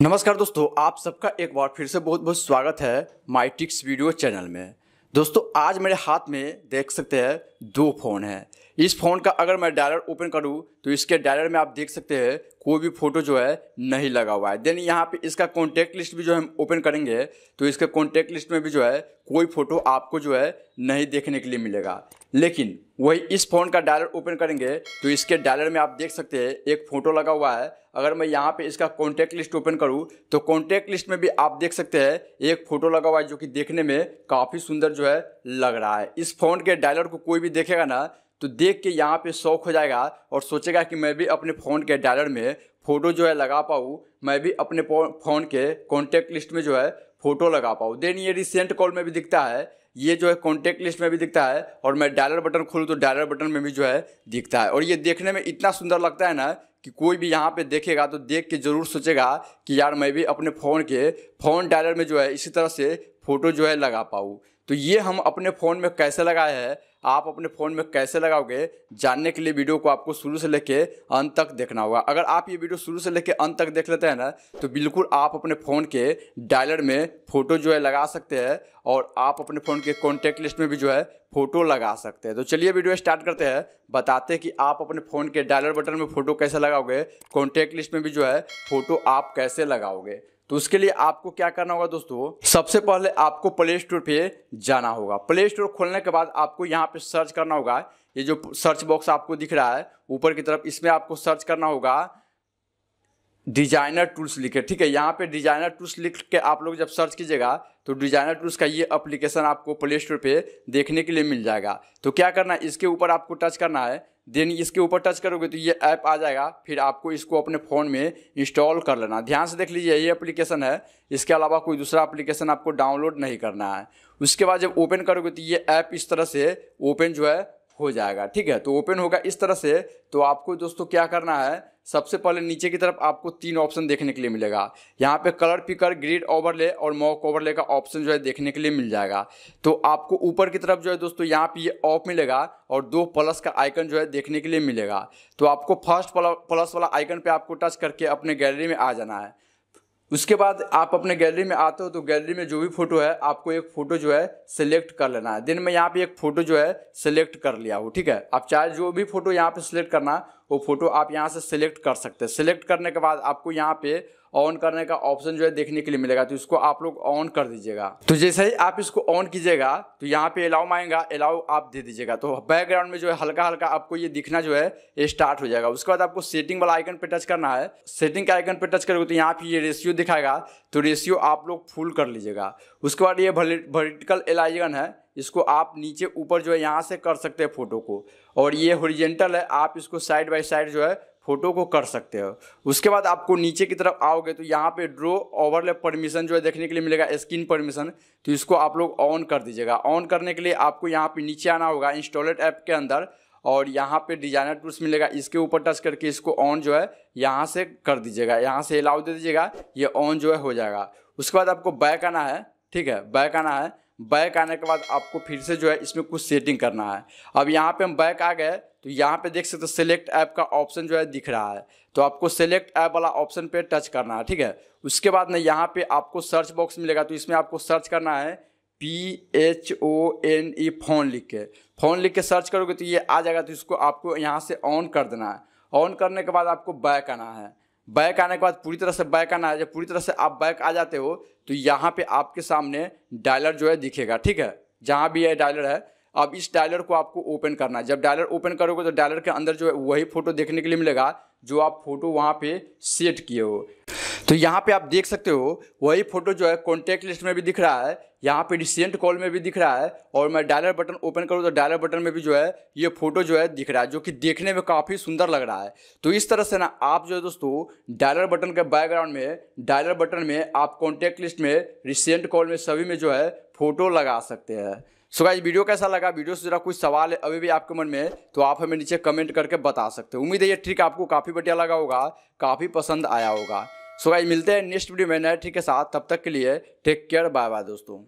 नमस्कार दोस्तों, आप सबका एक बार फिर से बहुत बहुत स्वागत है माइटिक्स वीडियो चैनल में। दोस्तों, आज मेरे हाथ में देख सकते हैं दो फ़ोन है। इस फ़ोन का अगर मैं डायलर ओपन करूँ तो इसके डायलर में आप देख सकते हैं, कोई भी फ़ोटो जो है, नहीं लगा हुआ है। देन यहाँ पे इसका कॉन्टैक्ट लिस्ट भी जो हम ओपन करेंगे तो इसके कॉन्टैक्ट लिस्ट में भी जो है, कोई फ़ोटो आपको जो है, नहीं देखने के लिए मिलेगा। लेकिन वही इस फ़ोन का डायलर ओपन करेंगे तो इसके डायलर में आप देख सकते हैं, एक फ़ोटो लगा हुआ है। अगर मैं यहाँ पे इसका कॉन्टैक्ट लिस्ट ओपन करूँ तो कॉन्टैक्ट लिस्ट में भी आप देख सकते हैं, एक फ़ोटो लगा हुआ है जो कि देखने में काफ़ी सुंदर जो है, लग रहा है। इस फ़ोन के डायलर को कोई भी देखेगा ना तो देख के यहाँ पे शौक हो जाएगा और सोचेगा कि मैं भी अपने फ़ोन के डायलर में फ़ोटो जो है लगा पाऊँ, मैं भी अपने फ़ोन के कॉन्टैक्ट लिस्ट में जो है फ़ोटो लगा पाऊँ। देन ये रिसेंट कॉल में भी दिखता है, ये जो है कॉन्टैक्ट लिस्ट में भी दिखता है और मैं डायलर बटन खोलूँ तो डायलर बटन में भी जो है दिखता है। और ये देखने में इतना सुंदर लगता है ना कि कोई भी यहाँ पे देखेगा तो देख के ज़रूर सोचेगा कि यार मैं भी अपने फ़ोन के, फ़ोन डायलर में जो है इसी तरह से फ़ोटो जो है लगा पाऊँ। तो ये हम अपने फ़ोन में कैसे लगाए हैं, आप अपने फ़ोन में कैसे लगाओगे, जानने के लिए वीडियो को आपको शुरू से लेके अंत तक देखना होगा। अगर आप ये वीडियो शुरू से लेके अंत तक देख लेते हैं ना तो बिल्कुल आप अपने फ़ोन के डायलर में फ़ोटो जो है लगा सकते हैं और आप अपने फ़ोन के कॉन्टैक्ट लिस्ट में भी जो है फ़ोटो लगा सकते हैं। तो चलिए वीडियो स्टार्ट करते हैं। बताते हैं कि आप अपने फ़ोन के डायलर बटन में फ़ोटो कैसे लगाओगे कॉन्टैक्ट लिस्ट में भी जो है, फ़ोटो आप कैसे लगाओगे। तो उसके लिए आपको क्या करना होगा दोस्तों, सबसे पहले आपको प्ले स्टोर पे जाना होगा। प्ले स्टोर खोलने के बाद आपको यहाँ पे सर्च करना होगा। ये जो सर्च बॉक्स आपको दिख रहा है, ऊपर की तरफ़ इसमें आपको सर्च करना होगा। डिज़ाइनर टूल्स लिखे ठीक है, यहाँ पे डिज़ाइनर टूल्स लिख के आप लोग जब सर्च कीजिएगा तो डिज़ाइनर टूल्स का ये अप्लीकेशन आपको प्ले स्टोर पर देखने के लिए मिल जाएगा। तो क्या करना है? इसके ऊपर आपको टच करना है। देन इसके ऊपर टच करोगे तो ये ऐप आ जाएगा। फिर आपको इसको अपने फ़ोन में इंस्टॉल कर लेना। ध्यान से देख लीजिए, ये एप्लीकेशन है। इसके अलावा कोई दूसरा एप्लीकेशन आपको डाउनलोड नहीं करना है। उसके बाद जब ओपन करोगे तो ये ऐप इस तरह से ओपन जो है हो जाएगा। ठीक है? तो ओपन होगा इस तरह से। तो आपको दोस्तों क्या करना है? सबसे पहले नीचे की तरफ़ आपको तीन ऑप्शन देखने के लिए मिलेगा। यहाँ पे कलर पिकर ग्रिड ओवरले और मॉक ओवरले का ऑप्शन जो है देखने के लिए मिल जाएगा। तो आपको ऊपर की तरफ़ जो है दोस्तों, यहाँ पे ये ऑफ़ मिलेगा और दो प्लस का आइकन जो है देखने के लिए मिलेगा। तो आपको फ़र्स्ट प्लस वाला आइकन पे आपको टच करके अपने गैलरी में आ जाना है। उसके बाद आप अपने गैलरी में आते हो तो गैलरी में जो भी फ़ोटो है, आपको एक फ़ोटो जो है सिलेक्ट कर लेना है। दिन में यहाँ पे एक फ़ोटो जो है सिलेक्ट कर लिया हो, ठीक है? आप चाहे जो भी फ़ोटो यहाँ पे सिलेक्ट करना वो फ़ोटो आप यहाँ से सिलेक्ट कर सकते हैं। सिलेक्ट करने के बाद आपको यहाँ पे ऑन करने का ऑप्शन जो है देखने के लिए मिलेगा तो इसको आप लोग ऑन कर दीजिएगा। तो जैसे ही आप इसको ऑन कीजिएगा तो यहाँ पे अलाउ मांगेगा अलाउ आप दे दीजिएगा। तो बैकग्राउंड में जो है हल्का हल्का आपको ये दिखना जो है स्टार्ट हो जाएगा। उसके बाद आपको सेटिंग वाला आइकन पे टच करना है। सेटिंग के आइकन पे टच करोगे तो यहाँ पे ये रेशियो दिखाएगा तो रेशियो आप लोग फुल कर लीजिएगा। उसके बाद ये वर्टिकल एलाइजन है, इसको आप नीचे ऊपर जो है यहाँ से कर सकते हैं फ़ोटो को। और ये होरिजेंटल है, आप इसको साइड बाय साइड जो है फ़ोटो को कर सकते हो। उसके बाद आपको नीचे की तरफ़ आओगे तो यहाँ पे ड्रो ओवरले परमिशन जो है देखने के लिए मिलेगा स्क्रीन परमिशन तो इसको आप लोग ऑन कर दीजिएगा। ऑन करने के लिए आपको यहाँ पे नीचे आना होगा इंस्टॉलेट ऐप के अंदर। और यहाँ पे डिज़ाइनर टूल्स मिलेगा, इसके ऊपर टच करके इसको ऑन जो है यहाँ से कर दीजिएगा। यहाँ से अलाउ दे दीजिएगा, ये ऑन जो है हो जाएगा। उसके बाद आपको बैक आना है, ठीक है? बैक आना है। बैक आने के बाद आपको फिर से जो है इसमें कुछ सेटिंग करना है। अब यहाँ पे हम बैक आ गए तो यहाँ पे देख सकते हो सेलेक्ट ऐप का ऑप्शन जो है दिख रहा है। तो आपको सेलेक्ट ऐप वाला ऑप्शन पे टच करना है, ठीक है? उसके बाद ना यहाँ पे आपको सर्च बॉक्स मिलेगा तो इसमें आपको सर्च करना है P H O N E phone लिख के। फ़ोन लिख के सर्च करोगे तो ये आ जाएगा तो इसको आपको यहाँ से ऑन कर देना है। ऑन करने के बाद आपको बैक आना है। बैक आने के बाद पूरी तरह से बैक आना है। जब पूरी तरह से आप बैक आ जाते हो तो यहाँ पे आपके सामने डायलर जो है दिखेगा, ठीक है? जहाँ भी ये डायलर है अब इस डायलर को आपको ओपन करना है। जब डायलर ओपन करोगे तो डायलर के अंदर जो है वही फ़ोटो देखने के लिए मिलेगा, जो आप फ़ोटो वहाँ पे सेट किए हो। तो यहाँ पे आप देख सकते हो, वही फ़ोटो जो है कॉन्टैक्ट लिस्ट में भी दिख रहा है, यहाँ पे रिसेंट कॉल में भी दिख रहा है, और मैं डायलर बटन ओपन करूँ तो डायलर बटन में भी जो है, ये फ़ोटो जो है दिख रहा है, जो कि देखने में काफ़ी सुंदर लग रहा है। तो इस तरह से ना आप जो है दोस्तों डायलर बटन के बैकग्राउंड में डायलर बटन में आप कॉन्टैक्ट लिस्ट में रिसेंट कॉल में सभी में जो है फ़ोटो लगा सकते हैं। सो गाइस वीडियो कैसा लगा? वीडियो से जरा कुछ सवाल है अभी भी आपके मन में तो आप हमें नीचे कमेंट करके बता सकते हो। उम्मीद है ये ट्रिक आपको काफ़ी बढ़िया लगा होगा, काफ़ी पसंद आया होगा। सो गाइस मिलते हैं नेक्स्ट वीडियो में नए ट्रिक के साथ। तब तक के लिए टेक केयर बाय बाय दोस्तों।